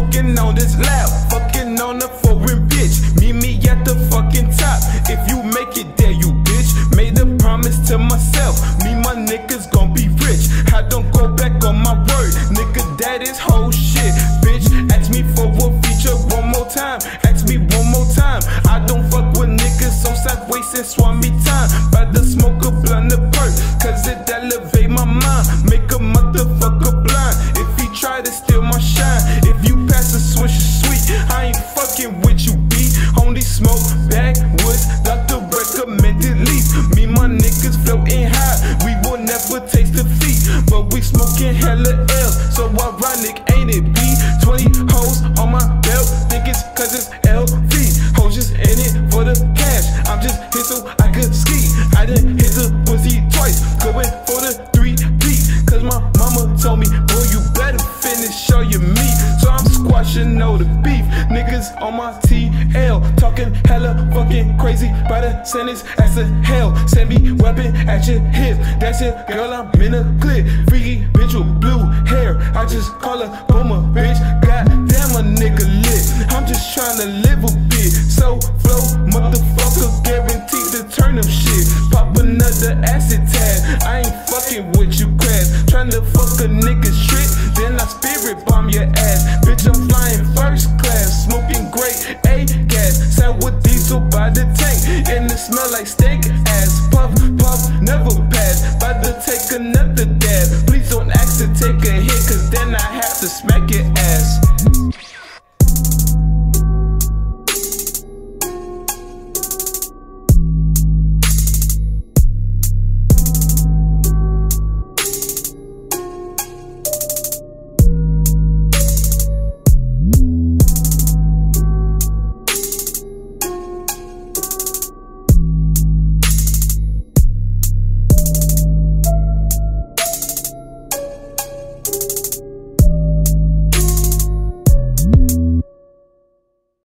smoking on this loud, fucking on a foreign bitch. Meet me at the fucking top. If you make it there, you bitch. Made a promise to myself. Me, my niggas gon' be rich. I don't go back on my word. Nigga, that is whole shit. Bitch, ask me for a feature one more time. Ask me one more time. I don't fuck with niggas, so stop wasting swami time. By the smoke a blunt of perk, cause it elevate my mind. Make a motherfucker blind. If he try to steal my smoke backwoods, doctor recommended leaf. Me, my niggas floating high. We will never taste defeat, but we smoking hella L. So ironic, ain't it, B? 20 hoes on my belt, think it's cause it's LV. Hoes just in it for the cash. I'm just here so I could ski. I done hit the pussy twice, going for the three Squashing all the beef. Niggas on my TL, talking hella fucking crazy. By the sentence as a hell. Send me weapon at your hip. That's it, girl, I'm in a clip. Freaky bitch with blue hair. I just call her Bulma, bitch. Goddamn, a nigga lit. I'm just trying to live a bit. So flow, motherfucker, guaranteed to turn them shit. Pop another acid. I ain't fucking with you, crass. Trying to fuck a nigga shit. by the tank, and it smell like steak ass. Puff, puff, never pass. By the take another dab. Please don't ask to take a hit, cause then I have to smack your ass.